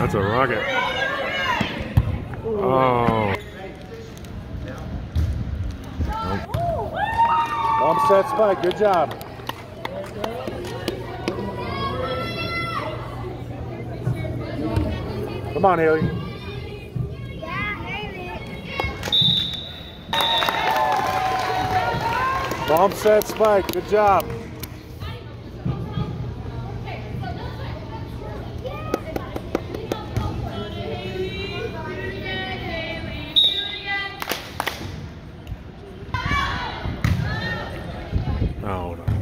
That's a rocket. Oh. Bump set spike. Good job. Come on, Haley. Bump set spike. Good job. Oh, no.